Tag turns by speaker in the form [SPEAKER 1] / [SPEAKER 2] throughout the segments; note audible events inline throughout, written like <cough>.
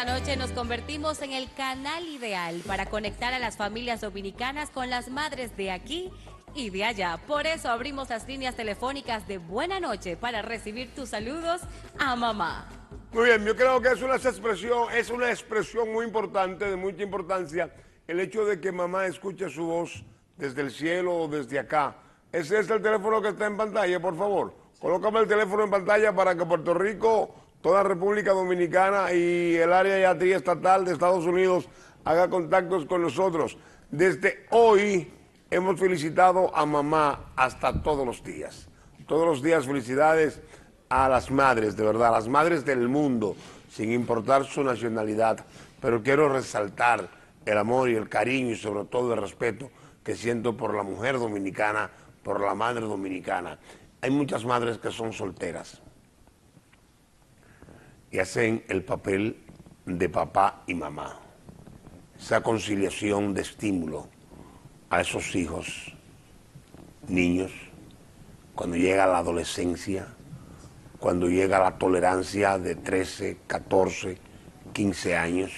[SPEAKER 1] Esta noche nos convertimos en el canal ideal para conectar a las familias dominicanas con las madres de aquí y de allá. Por eso abrimos las líneas telefónicas de Buena Noche para recibir tus saludos a mamá.
[SPEAKER 2] Muy bien, yo creo que es una expresión, es una expresión muy importante, de mucha importancia, el hecho de que mamá escuche su voz desde el cielo o desde acá. Ese es el teléfono que está en pantalla, por favor. Colócame el teléfono en pantalla para que Puerto Rico toda República Dominicana y el área estatal de Estados Unidos haga contactos con nosotros. Desde hoy hemos felicitado a mamá hasta todos los días. Todos los días felicidades a las madres, de verdad, a las madres del mundo, sin importar su nacionalidad. Pero quiero resaltar el amor y el cariño y sobre todo el respeto que siento por la mujer dominicana, por la madre dominicana. Hay muchas madres que son solteras y hacen el papel de papá y mamá. Esa conciliación de estímulo a esos hijos, niños, cuando llega la adolescencia, cuando llega la tolerancia de 13, 14, 15 años,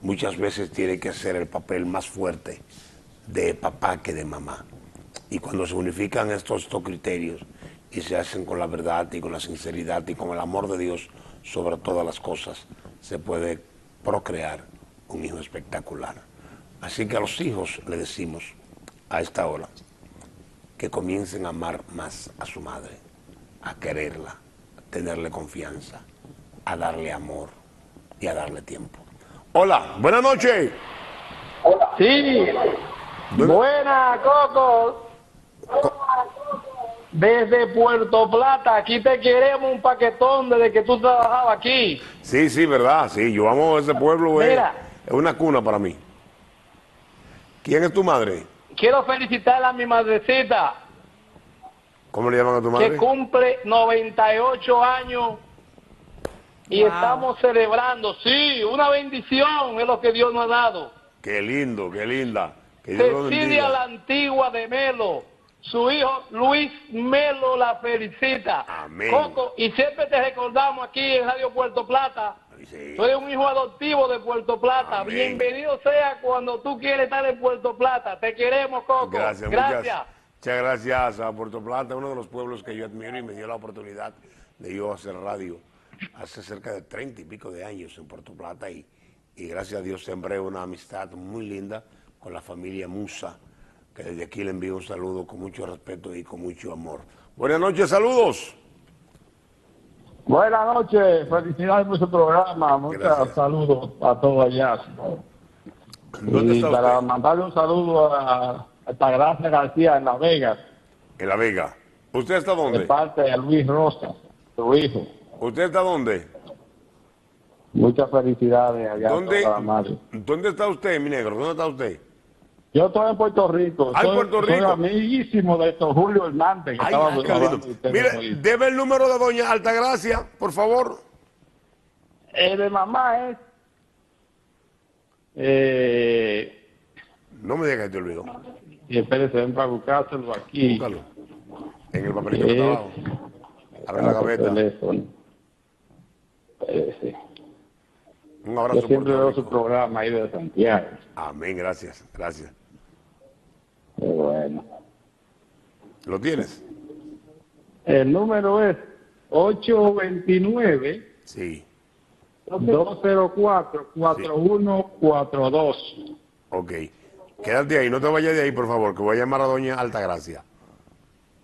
[SPEAKER 2] muchas veces tiene que hacer el papel más fuerte de papá que de mamá. Y cuando se unifican estos, estos criterios y se hacen con la verdad y con la sinceridad y con el amor de Dios, sobre todas las cosas, se puede procrear un hijo espectacular. Así que a los hijos le decimos a esta hora que comiencen a amar más a su madre, a quererla, a tenerle confianza, a darle amor y a darle tiempo. Hola, buenas noches.
[SPEAKER 3] Sí, buena, Coco desde Puerto Plata. Aquí te queremos un paquetón desde que tú trabajabas aquí.
[SPEAKER 2] Sí, sí, verdad. Sí, yo amo ese pueblo. Mira, es una cuna para mí. ¿Quién es tu madre?
[SPEAKER 3] Quiero felicitar a mi madrecita.
[SPEAKER 2] ¿Cómo le llaman a tu madre?
[SPEAKER 3] Que cumple 98 años y estamos celebrando. Sí, una bendición es lo que Dios nos ha dado.
[SPEAKER 2] Qué lindo, qué linda.
[SPEAKER 3] Que Cecilia la Antigua de Melo su hijo Luis Melo la felicita.
[SPEAKER 2] Amén.
[SPEAKER 3] Coco, y siempre te recordamos aquí en Radio Puerto Plata. Sí. Tú eres un hijo adoptivo de Puerto Plata. Bienvenido sea cuando tú quieres estar en Puerto Plata. Te queremos, Coco.
[SPEAKER 2] Gracias, gracias. Muchas, gracias a Puerto Plata, uno de los pueblos que yo admiro y me dio la oportunidad de yo hacer radio hace cerca de treinta y pico de años en Puerto Plata y, y gracias a Dios sembré una amistad muy linda con la familia Musa que desde aquí le envío un saludo con mucho respeto y con mucho amor. Buenas noches, saludos.
[SPEAKER 3] Buenas noches, felicidades por su programa, muchos saludos a todos allá. ¿Dónde y para mandarle un saludo a Altagracia García en La Vega.
[SPEAKER 2] En La Vega. ¿Usted está dónde?
[SPEAKER 3] De parte de Luis Rosa, su hijo.
[SPEAKER 2] ¿Usted está dónde?
[SPEAKER 3] Muchas felicidades allá
[SPEAKER 2] ¿Dónde, ¿Dónde está usted, mi negro? ¿Dónde está usted?
[SPEAKER 3] Yo estoy en Puerto Rico.
[SPEAKER 2] Ah, soy, Puerto Rico.
[SPEAKER 3] Soy amiguísimo de esto, Julio Hernández. Que estaba
[SPEAKER 2] Mire, debe el número de doña Altagracia, por favor.
[SPEAKER 3] El de mamá es... Eh,
[SPEAKER 2] no me diga que te olvidó.
[SPEAKER 3] Y espérese, ven para buscárselo aquí.
[SPEAKER 2] Búscalo. En el papelito que está abajo. Abre la gaveta. Un abrazo.
[SPEAKER 3] Yo siempre veo su programa ahí de Santiago.
[SPEAKER 2] Amén, gracias, gracias.
[SPEAKER 3] Qué bueno.
[SPEAKER 2] ¿Lo tienes?
[SPEAKER 3] El número es 829
[SPEAKER 2] sí.
[SPEAKER 3] 204-4142.
[SPEAKER 2] Ok. Quédate ahí, no te vayas de ahí, por favor, que voy a llamar a doña Altagracia.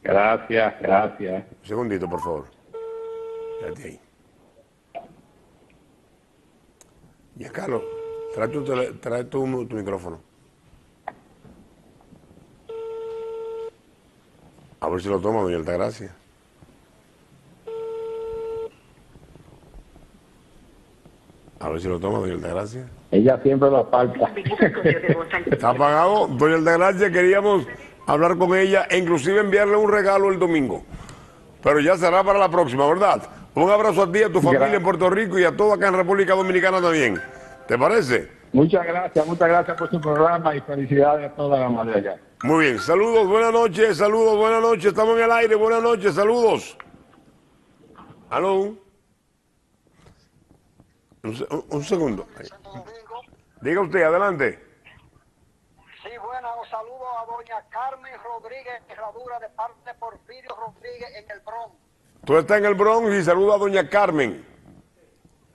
[SPEAKER 3] Gracias, gracias.
[SPEAKER 2] Un segundito, por favor. Quédate ahí. Ya, Carlos, trae tu, trae tu, tu micrófono. A ver si lo toma, doña Altagracia. A ver si lo toma, doña Altagracia.
[SPEAKER 3] Ella siempre lo falta. <laughs>
[SPEAKER 2] Está apagado. Doña Altagracia, queríamos hablar con ella e inclusive enviarle un regalo el domingo. Pero ya será para la próxima, ¿verdad? Un abrazo a ti, a tu familia en Puerto Rico y a todo acá en República Dominicana también. ¿Te parece?
[SPEAKER 3] Muchas gracias, muchas gracias por su programa y felicidades a toda la madre allá.
[SPEAKER 2] Muy bien, saludos, buenas noches, saludos, buenas noches, estamos en el aire, buenas noches, saludos. ¿Aló? Un, segundo. Diga usted, adelante.
[SPEAKER 4] Sí, bueno, un saludo a doña Carmen Rodríguez Herradura de parte de Porfirio Rodríguez en el Bronx.
[SPEAKER 2] Tú estás en el Bronx y saludo a doña Carmen.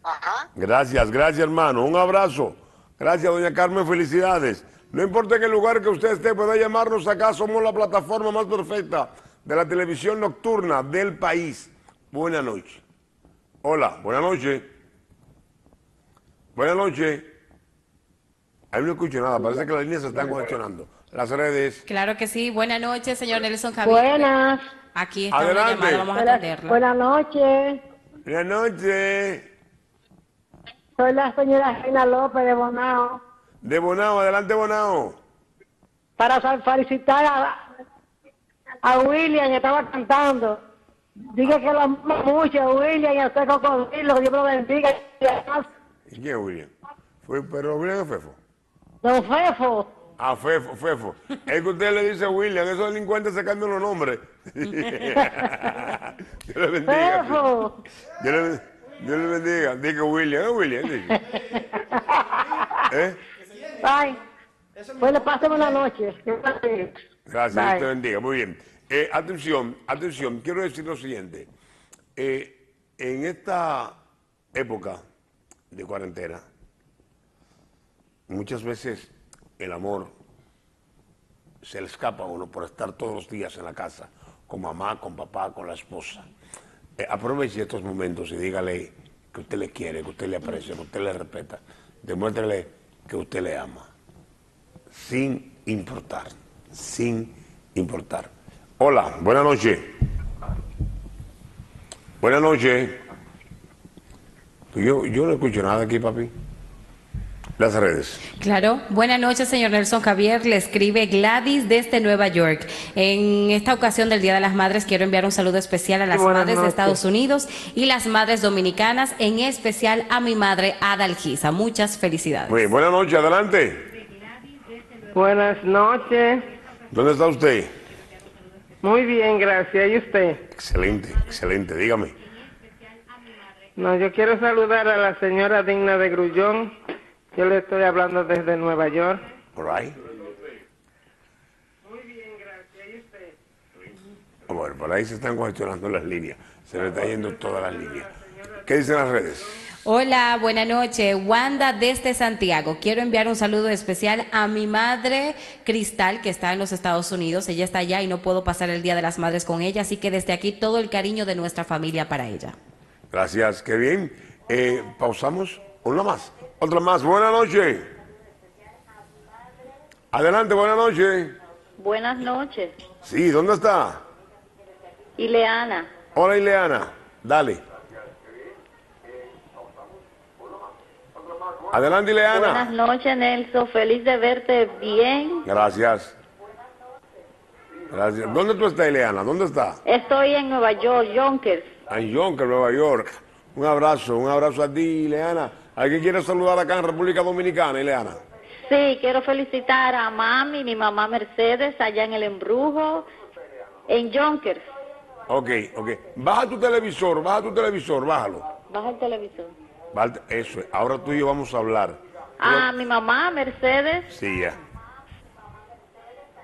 [SPEAKER 4] Ajá.
[SPEAKER 2] Gracias, gracias hermano. Un abrazo. Gracias doña Carmen, felicidades. No importa en el lugar que usted esté, puede llamarnos acá. Somos la plataforma más perfecta de la televisión nocturna del país. Buenas noches. Hola, buenas noches. Buenas noches. Ahí no escucho nada, parece que las líneas se están congestionando. Las redes.
[SPEAKER 1] Claro que sí. Buenas noches, señor Nelson Javier.
[SPEAKER 5] Buenas.
[SPEAKER 1] Aquí está Adelante. vamos a atenderla.
[SPEAKER 5] Buenas noches.
[SPEAKER 2] Buenas noches.
[SPEAKER 5] Soy la señora Reina López de Bonao.
[SPEAKER 2] De Bonao, adelante Bonao.
[SPEAKER 5] Para felicitar a, a William que estaba cantando. Diga que lo amo mucho, William, y a usted Cocodrilo, Dios lo bendiga.
[SPEAKER 2] ¿Y quién es William? ¿Fue, ¿Pero William es Fefo?
[SPEAKER 5] Don Fefo.
[SPEAKER 2] Ah, Fefo, Fefo. Es que usted le dice a William, esos delincuentes se cambian los nombres. <laughs> Dios le bendiga. Fefo. Dios le, Dios le bendiga. Diga William, ¿es William? <laughs>
[SPEAKER 5] ¿Eh? Bye. Pues le pasen buenas noches.
[SPEAKER 2] Gracias, Dios te bendiga. Muy bien. Eh, atención, atención, quiero decir lo siguiente. Eh, en esta época de cuarentena, muchas veces el amor se le escapa a uno por estar todos los días en la casa, con mamá, con papá, con la esposa. Eh, aproveche estos momentos y dígale que usted le quiere, que usted le aprecia, que usted le respeta. Demuéstrele que usted le ama, sin importar, sin importar. Hola, buenas noches. Buenas noches. Yo, yo no escucho nada aquí, papi. Las redes.
[SPEAKER 1] Claro. Buenas noches, señor Nelson Javier. Le escribe Gladys desde Nueva York. En esta ocasión del Día de las Madres quiero enviar un saludo especial a las madres de Estados Unidos y las madres dominicanas, en especial a mi madre Adalgisa. Muchas felicidades.
[SPEAKER 2] Muy buenas noches, adelante.
[SPEAKER 6] Buenas noches.
[SPEAKER 2] ¿Dónde está usted?
[SPEAKER 6] Muy bien, gracias. ¿Y usted?
[SPEAKER 2] Excelente, excelente. Dígame.
[SPEAKER 6] No, yo quiero saludar a la señora Digna de Grullón. Yo le estoy hablando desde Nueva York.
[SPEAKER 2] Por ahí. Muy bien, gracias. ¿Y usted? Bueno, por ahí se están cuestionando las líneas. Se le está yendo todas las líneas. ¿Qué dicen las redes?
[SPEAKER 1] Hola, buena noche. Wanda desde Santiago. Quiero enviar un saludo especial a mi madre Cristal, que está en los Estados Unidos. Ella está allá y no puedo pasar el Día de las Madres con ella, así que desde aquí todo el cariño de nuestra familia para ella.
[SPEAKER 2] Gracias, qué bien. Eh, pausamos. Una más. Otra más. Buenas noches. Adelante, buenas noches.
[SPEAKER 7] Buenas noches.
[SPEAKER 2] Sí, ¿dónde está?
[SPEAKER 7] Ileana.
[SPEAKER 2] Hola, Ileana. Dale. Adelante, Ileana.
[SPEAKER 7] Buenas noches, Nelson. Feliz de verte bien.
[SPEAKER 2] Gracias. Gracias. ¿Dónde tú estás, Ileana? ¿Dónde estás?
[SPEAKER 7] Estoy en Nueva York, Yonkers.
[SPEAKER 2] En Yonkers, Nueva York. Un abrazo, un abrazo a ti, Ileana. ¿Alguien quiere saludar acá en República Dominicana, Ileana?
[SPEAKER 7] Sí, quiero felicitar a mami, mi mamá Mercedes, allá en el Embrujo, en Yonkers.
[SPEAKER 2] Ok, ok. Baja tu televisor, baja tu televisor, bájalo.
[SPEAKER 7] Baja el televisor.
[SPEAKER 2] Eso, ahora tú y yo vamos a hablar.
[SPEAKER 7] Ah, mi mamá, Mercedes.
[SPEAKER 2] Sí, ya.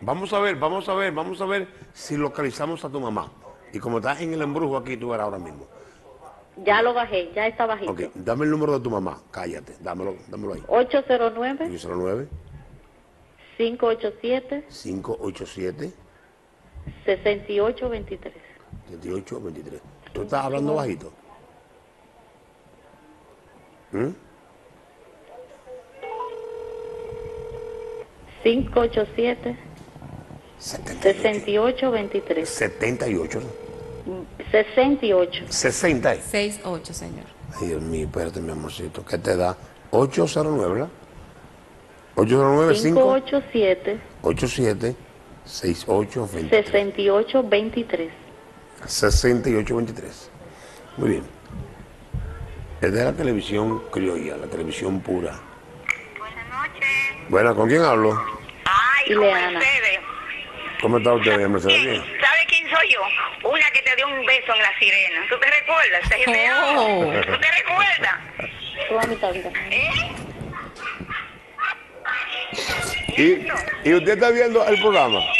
[SPEAKER 2] Vamos a ver, vamos a ver, vamos a ver si localizamos a tu mamá. Y como estás en el embrujo aquí, tú verás ahora mismo.
[SPEAKER 7] Ya lo bajé, ya está bajito. Ok,
[SPEAKER 2] dame el número de tu mamá, cállate, dámelo, dámelo ahí.
[SPEAKER 7] 809.
[SPEAKER 2] 809.
[SPEAKER 7] 587.
[SPEAKER 2] 587.
[SPEAKER 7] 6823.
[SPEAKER 2] 6823. ¿Tú estás hablando bajito?
[SPEAKER 7] 587 6823
[SPEAKER 2] 78
[SPEAKER 7] 68
[SPEAKER 2] 60
[SPEAKER 1] 68 señor
[SPEAKER 2] Ay Dios mío, espérate mi amorcito ¿qué te da? 809 ¿verdad? 809
[SPEAKER 7] 587
[SPEAKER 2] 87 68 23
[SPEAKER 7] 68 23
[SPEAKER 2] 68 23 muy bien es de la televisión criolla, la televisión pura.
[SPEAKER 8] Buenas noches.
[SPEAKER 2] Buenas, ¿con quién hablo?
[SPEAKER 8] Ay, con Mercedes.
[SPEAKER 2] ¿Cómo está usted, Mercedes?
[SPEAKER 8] ¿Sabe quién soy yo? Una que te dio un beso en la sirena. ¿Tú te recuerdas? ¿Tú te recuerdas?
[SPEAKER 7] tu mami está viva.
[SPEAKER 8] ¿Eh?
[SPEAKER 2] ¿Y, ¿Y usted está viendo el programa?
[SPEAKER 8] Ah,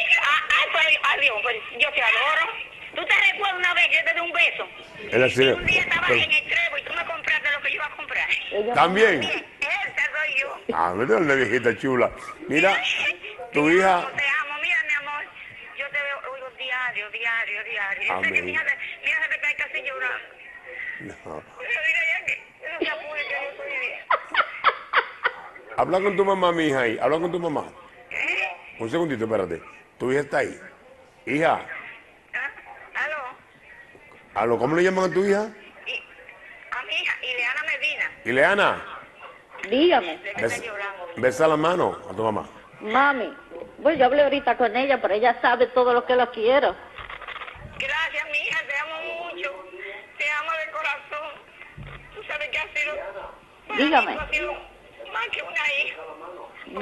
[SPEAKER 8] ah, pues, adiós, pues yo te adoro. ¿Tú te recuerdas una vez que yo te di un beso?
[SPEAKER 2] En la cine-
[SPEAKER 8] Un día estaba
[SPEAKER 2] pero-
[SPEAKER 8] en el trevo y tú me compraste lo que yo iba a comprar.
[SPEAKER 2] ¿También?
[SPEAKER 8] Esa soy yo.
[SPEAKER 2] Ah, mira una viejita chula. Mira, tu hija...
[SPEAKER 8] Te amo, mira, mi amor. Yo te veo oigo diario, sé que
[SPEAKER 2] Amén.
[SPEAKER 8] se cae casi llorando.
[SPEAKER 2] No. Habla con tu mamá, mi hija ahí. Habla con tu mamá.
[SPEAKER 8] ¿Eh?
[SPEAKER 2] Un segundito, espérate. Tu hija está ahí. Hija,
[SPEAKER 8] ¿Ah? ¿Aló?
[SPEAKER 2] ¿aló, ¿cómo le llaman a tu hija?
[SPEAKER 8] Y, a mi hija, Ileana Medina.
[SPEAKER 2] Ileana,
[SPEAKER 7] Dígame,
[SPEAKER 8] ¿De qué
[SPEAKER 2] bes-
[SPEAKER 8] está llorando?
[SPEAKER 2] besa la mano a tu mamá.
[SPEAKER 7] mami. Pues yo hablé ahorita con ella, pero ella sabe todo lo que la quiero.
[SPEAKER 8] Gracias, mi hija, te amo mucho. Te amo de corazón. Tú sabes que ha sido. para mí
[SPEAKER 7] Dígame.
[SPEAKER 8] tú has sido más que una hija.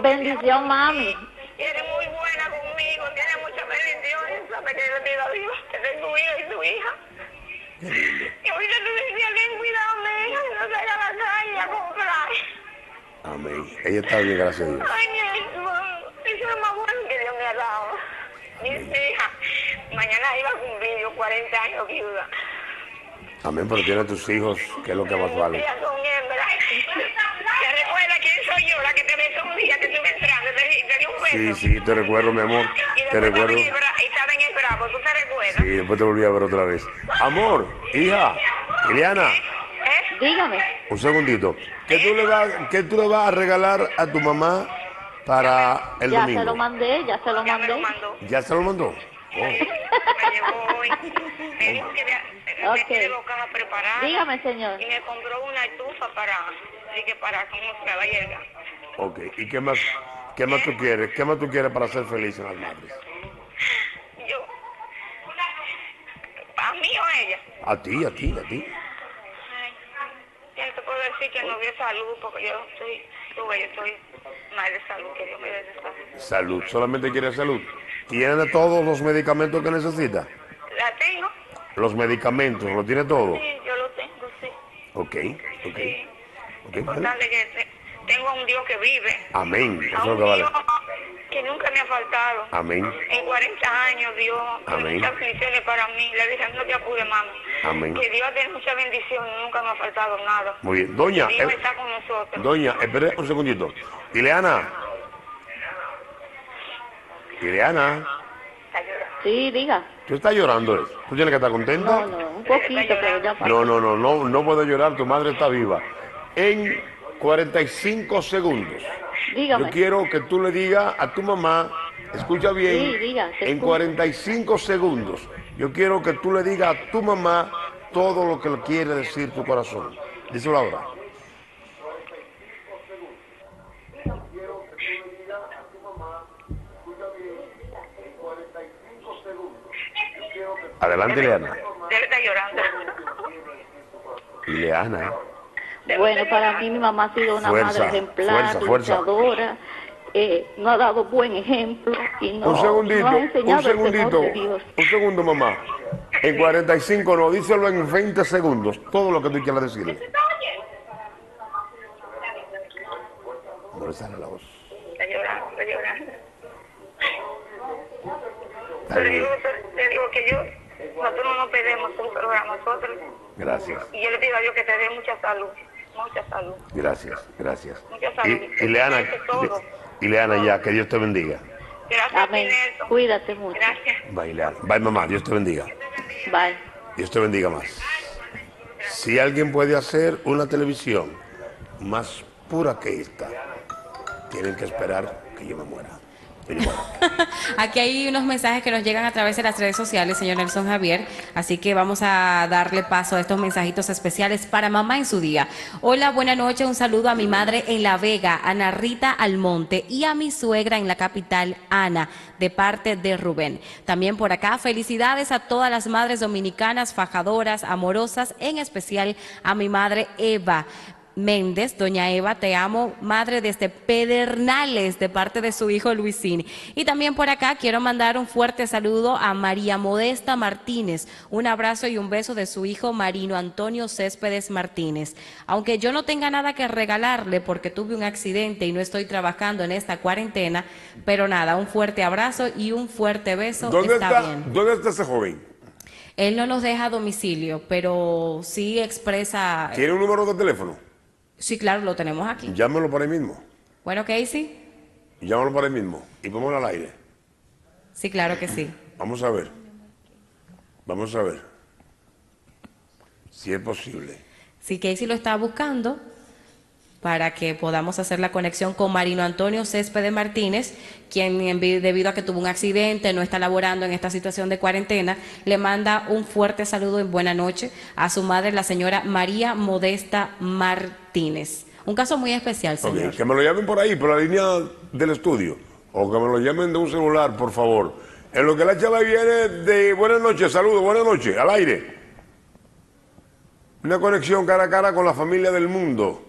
[SPEAKER 7] Bendición, mami.
[SPEAKER 8] Eres muy buena conmigo, tienes muchas bendiciones. Sabes que le pido a Dios que tu hija y tu hija. Y ahorita tú decías, ten cuidado, mi hija, no salga a la calle a comprar.
[SPEAKER 2] Amén. Ella está bien, gracias a Dios.
[SPEAKER 8] Ay, mi hermano, eso es lo más bueno que Dios me ha dado. Mi hija, mañana iba a cumplir yo 40 años viuda.
[SPEAKER 2] Amén, pero tiene tus hijos, que es lo que más vale.
[SPEAKER 8] Ellas son hembras. ¿Te recuerdas quién soy yo? La que te besó un día que estuve entrando, te,
[SPEAKER 2] Sí, sí, te recuerdo, mi amor.
[SPEAKER 8] Y
[SPEAKER 2] Te recuerdo.
[SPEAKER 8] estaba en el bra- y estaba en el bravo, ¿tú te recuerdas?
[SPEAKER 2] Sí, después te volví a ver otra vez. Amor, hija, Ileana,
[SPEAKER 8] ¿Eh?
[SPEAKER 7] Dígame.
[SPEAKER 2] un segundito. ¿Qué tú le vas, qué tú le vas a regalar a tu mamá para el
[SPEAKER 7] Ya se lo
[SPEAKER 2] domingo?
[SPEAKER 7] mandé, ya se lo
[SPEAKER 8] Ya me lo
[SPEAKER 7] mandé.
[SPEAKER 8] mandó.
[SPEAKER 2] ¿Ya se lo mandó? Oh,
[SPEAKER 8] Me hoy. Me dijo que de,
[SPEAKER 7] Ok.
[SPEAKER 8] me tiene bocada preparada.
[SPEAKER 7] Dígame, señor.
[SPEAKER 8] Y me compró una estufa para, así que para como se va a llegar.
[SPEAKER 2] ok. ¿Y qué más, qué más tú quieres? ¿Qué más tú quieres para ser feliz en las madres?
[SPEAKER 8] Yo, ¿a mí o a ella?
[SPEAKER 2] A ti, a ti, a ti.
[SPEAKER 8] Ay, te puedo decir que no dio salud porque yo ves, yo estoy mal de salud, que Dios me dé salud.
[SPEAKER 2] Salud, solamente quieres salud. ¿Tiene todos los medicamentos que necesita?
[SPEAKER 8] ¿La tengo?
[SPEAKER 2] Los medicamentos, ¿lo tiene todo?
[SPEAKER 8] Sí, yo lo tengo, sí.
[SPEAKER 2] Ok, ok.
[SPEAKER 8] sí.
[SPEAKER 2] ok,
[SPEAKER 8] Es
[SPEAKER 2] vale.
[SPEAKER 8] importante que tengo a un Dios que vive.
[SPEAKER 2] Amén, eso
[SPEAKER 8] A
[SPEAKER 2] es lo
[SPEAKER 8] un
[SPEAKER 2] que vale.
[SPEAKER 8] Dios que nunca me ha faltado.
[SPEAKER 2] Amén,
[SPEAKER 8] En 40 años Dios
[SPEAKER 2] Amén.
[SPEAKER 8] muchas bendiciones para mí. Le dije, no te apures, mami.
[SPEAKER 2] Amén.
[SPEAKER 8] Que Dios tiene muchas bendiciones, nunca me ha faltado nada.
[SPEAKER 2] muy bien. Doña,
[SPEAKER 8] Dios
[SPEAKER 2] eh,
[SPEAKER 8] está con nosotros.
[SPEAKER 2] doña, espere un segundito. Ileana. Ileana,
[SPEAKER 8] Está llorando.
[SPEAKER 7] Sí, diga.
[SPEAKER 2] ¿tú estás llorando? eh? ¿Tú tienes que estar contenta?
[SPEAKER 7] No, no, un poquito, pero ya pasó.
[SPEAKER 2] No, no, no, no, no puedes llorar, tu madre está viva. En 45 segundos,
[SPEAKER 7] Dígame.
[SPEAKER 2] yo quiero que tú le digas a tu mamá, escucha bien,
[SPEAKER 7] Sí, diga,
[SPEAKER 2] en
[SPEAKER 7] escucho.
[SPEAKER 2] 45 segundos, yo quiero que tú le digas a tu mamá todo lo que le quiere decir tu corazón. Díselo ahora. Adelante, Ileana.
[SPEAKER 8] Debe estar llorando.
[SPEAKER 2] Ileana.
[SPEAKER 7] Bueno, para mí mi mamá ha sido una
[SPEAKER 2] Fuerza,
[SPEAKER 7] madre ejemplar,
[SPEAKER 2] fuerza, fuerza.
[SPEAKER 7] luchadora, eh, no ha dado buen ejemplo y no,
[SPEAKER 2] un segundito,
[SPEAKER 7] no ha
[SPEAKER 2] un
[SPEAKER 7] enseñado el temor
[SPEAKER 2] segundito,
[SPEAKER 7] de Dios.
[SPEAKER 2] un segundo, mamá. En 45 no, díselo en 20 segundos, todo lo que tú quieras decirle. No le sale la voz.
[SPEAKER 8] Está llorando, está llorando.
[SPEAKER 2] Está
[SPEAKER 8] Te digo, te digo que yo, nosotros no nos pedimos un programa, nosotros.
[SPEAKER 2] Gracias,
[SPEAKER 8] Y yo le pido a Dios que te dé mucha salud, mucha salud.
[SPEAKER 2] gracias, gracias.
[SPEAKER 8] Mucha salud.
[SPEAKER 2] Y, Ileana,
[SPEAKER 8] Todo.
[SPEAKER 2] Ileana, ya, que Dios te bendiga.
[SPEAKER 8] Gracias,
[SPEAKER 7] Amén. Cuídate mucho.
[SPEAKER 8] Gracias.
[SPEAKER 2] Bye, Ileana. Bye, mamá, Dios te bendiga.
[SPEAKER 7] Bye.
[SPEAKER 2] Dios te bendiga más. Si alguien puede hacer una televisión más pura que esta, tienen que esperar que yo me muera. <laughs>
[SPEAKER 1] Aquí hay unos mensajes que nos llegan a través de las redes sociales, señor Nelson Javier. Así que vamos a darle paso a estos mensajitos especiales para mamá en su día. Hola, buena noche. Un saludo a mi madre en La Vega, Ana Rita Almonte, y a mi suegra en la capital, Ana, de parte de Rubén. También por acá, felicidades a todas las madres dominicanas, fajadoras, amorosas, en especial a mi madre Eva Méndez, doña Eva, te amo, madre desde Pedernales, de parte de su hijo Luisín. Y también por acá quiero mandar un fuerte saludo a María Modesta Martínez, un abrazo y un beso de su hijo Marino Antonio Céspedes Martínez. Aunque yo no tenga nada que regalarle porque tuve un accidente y no estoy trabajando en esta cuarentena, pero nada, un fuerte abrazo y un fuerte beso.
[SPEAKER 2] ¿Dónde está, ¿dónde está ese joven?
[SPEAKER 1] Él no nos deja a domicilio, pero sí expresa...
[SPEAKER 2] ¿Tiene un número de teléfono?
[SPEAKER 1] Sí, claro, lo tenemos aquí.
[SPEAKER 2] Llámelo para ahí mismo.
[SPEAKER 1] Bueno, Casey.
[SPEAKER 2] Llámalo para ahí mismo y pongámoslo al aire.
[SPEAKER 1] Sí, claro que sí.
[SPEAKER 2] Vamos a ver. Vamos a ver. Si es posible.
[SPEAKER 1] Si Casey lo está buscando, para que podamos hacer la conexión con Marino Antonio Céspedes Martínez, quien debido a que tuvo un accidente, no está laborando en esta situación de cuarentena, le manda un fuerte saludo y buena noche a su madre, la señora María Modesta Martínez. Un caso muy especial, señor.
[SPEAKER 2] que me lo llamen por ahí, por la línea del estudio, o que me lo llamen de un celular, por favor. En lo que la chava viene de buenas noches, saludos, buenas noches, al aire. Una conexión cara a cara con la familia del mundo.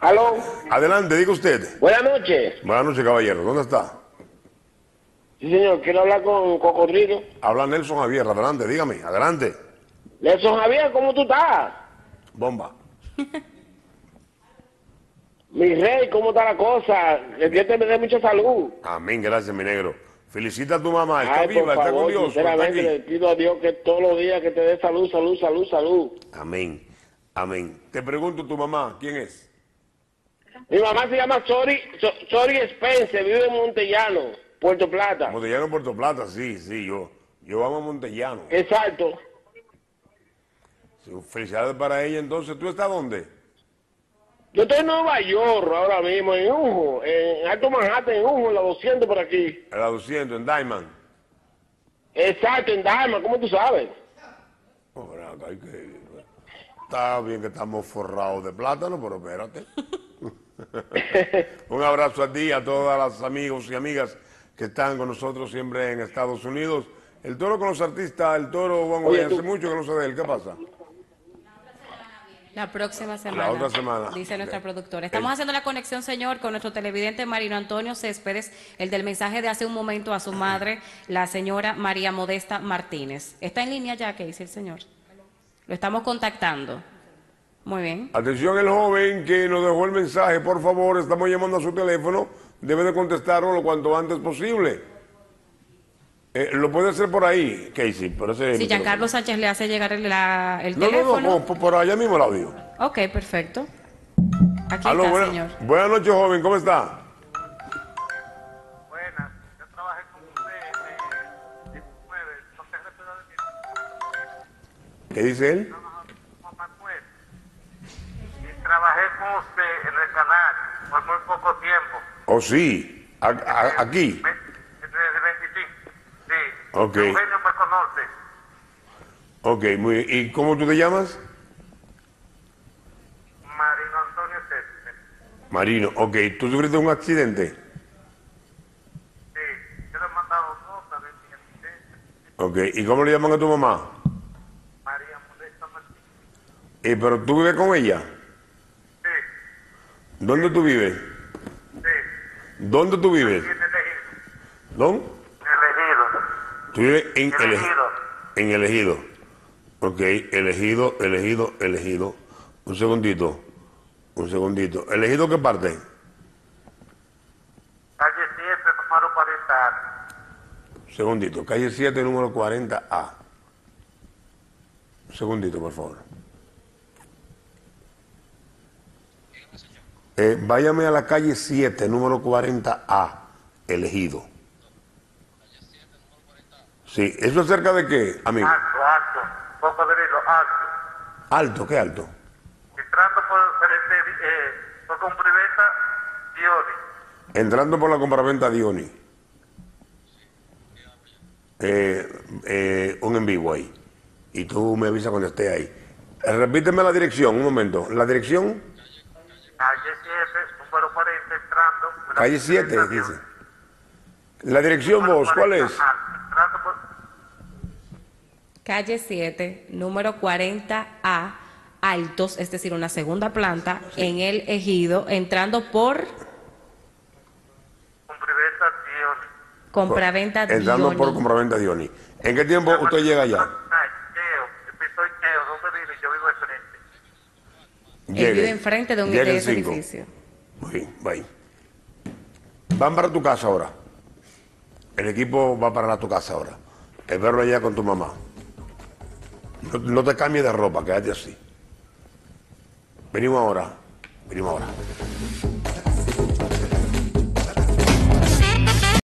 [SPEAKER 9] ¿Aló?
[SPEAKER 2] Adelante, diga usted.
[SPEAKER 9] Buenas noches.
[SPEAKER 2] Buenas noches, caballero. ¿Dónde está?
[SPEAKER 9] Sí, señor. Quiero hablar con Cocodrilo.
[SPEAKER 2] Habla Nelson Javier. Adelante, dígame. Adelante.
[SPEAKER 9] Nelson Javier, ¿cómo tú estás?
[SPEAKER 2] Bomba. <laughs>
[SPEAKER 9] mi rey, ¿cómo está la cosa? Que Dios te dé mucha salud.
[SPEAKER 2] Amén. Gracias, mi negro. Felicita a tu mamá. Está viva, está con Dios.
[SPEAKER 9] Sinceramente, le pido a Dios que todos los días que te dé salud, salud, salud, salud.
[SPEAKER 2] Amén. Amén. Te pregunto, tu mamá, ¿quién es?
[SPEAKER 9] Mi mamá se llama Sori, Sori Spencer, vive en Montellano, Puerto Plata.
[SPEAKER 2] Montellano, Puerto Plata, sí, sí, yo, yo amo a Montellano.
[SPEAKER 9] Exacto.
[SPEAKER 2] felicidades para ella, entonces, ¿tú estás dónde?
[SPEAKER 9] Yo estoy en Nueva York ahora mismo, en Ujo, en Alto Manhattan, en Ujo, en la 200 por aquí.
[SPEAKER 2] En la 200, en Diamond.
[SPEAKER 9] Exacto, en Diamond, ¿cómo tú sabes?
[SPEAKER 2] Oh, está bien que estamos forrados de plátano, pero espérate. <laughs> Un abrazo a ti a todas las amigos y amigas que están con nosotros siempre en Estados Unidos. El toro con los artistas, el toro, bueno, hace mucho que no sé de él. ¿Qué pasa?
[SPEAKER 1] La próxima semana. La
[SPEAKER 2] otra semana.
[SPEAKER 1] Dice nuestra productora. Estamos haciendo la conexión, señor, con nuestro televidente Marino Antonio Céspedes, el del mensaje de hace un momento a su madre, la señora María Modesta Martínez. ¿Está en línea ya? ¿Qué dice el señor? Lo estamos contactando. Muy bien.
[SPEAKER 2] Atención el joven que nos dejó el mensaje, por favor, estamos llamando a su teléfono, debe de contestarlo lo cuanto antes posible. Eh, lo puede hacer por ahí, Casey. Por ese
[SPEAKER 1] si Giancarlo Sánchez le hace llegar el, teléfono.
[SPEAKER 2] No, no, por, allá mismo el audio.
[SPEAKER 1] Ok, perfecto. Aquí está, señor.
[SPEAKER 2] Buenas noches, joven, ¿cómo está?
[SPEAKER 10] Buenas, yo trabajé con usted en
[SPEAKER 2] de ¿Qué dice él?
[SPEAKER 10] trabajé con usted en el canal por muy poco tiempo.
[SPEAKER 2] ¿Oh, sí? ¿Aquí?
[SPEAKER 10] Desde 25, sí.
[SPEAKER 2] Ok.
[SPEAKER 10] Eugenio me conoce.
[SPEAKER 2] Ok, muy bien. ¿Y cómo tú te llamas?
[SPEAKER 10] Marino Antonio César.
[SPEAKER 2] Marino, ok. ¿Tú sufriste un accidente?
[SPEAKER 10] Sí, yo le he mandado nota de mi accidente.
[SPEAKER 2] Ok, ¿y cómo le llaman a tu mamá?
[SPEAKER 10] María Modesta Martínez.
[SPEAKER 2] ¿Y pero tú vives con ella? ¿Dónde tú vives?
[SPEAKER 10] Sí.
[SPEAKER 2] ¿Dónde tú vives?
[SPEAKER 10] En
[SPEAKER 2] ¿Dónde? ¿Tú vives en elegido? En elegido. Ok, elegido, elegido, elegido. Un segundito. Un segundito. ¿Elegido qué parte?
[SPEAKER 10] Calle 7, número 40A.
[SPEAKER 2] Un segundito. Calle 7, número 40A. Un segundito, por favor. Eh, váyame a la calle 7, número 40A, elegido. Sí, ¿eso es cerca de qué, amigo?
[SPEAKER 10] Alto, alto, poco de alto.
[SPEAKER 2] ¿Alto? ¿Qué alto?
[SPEAKER 10] Entrando por, eh, por compraventa Dioni.
[SPEAKER 2] Entrando por la compraventa Dioni. Eh, eh, un en vivo ahí. Y tú me avisas cuando esté ahí. Eh, repíteme la dirección, un momento. ¿La dirección?
[SPEAKER 10] Calle 7, número 40, entrando.
[SPEAKER 2] Calle 7, dice. La dirección vos, ¿cuál es?
[SPEAKER 1] Calle 7, número 40A, altos, es decir, una segunda planta en el ejido, entrando por
[SPEAKER 10] Compriventa Dioni.
[SPEAKER 1] compraventa
[SPEAKER 2] Entrando por
[SPEAKER 1] Dioni.
[SPEAKER 2] compraventa Dioni. ¿En qué tiempo usted llega allá?
[SPEAKER 1] Él vive enfrente de un de ese edificio.
[SPEAKER 2] Muy bien, bye. Van para tu casa ahora. El equipo va para tu casa ahora. El verlo allá con tu mamá. No, no te cambies de ropa, quédate así. Venimos ahora. Venimos ahora.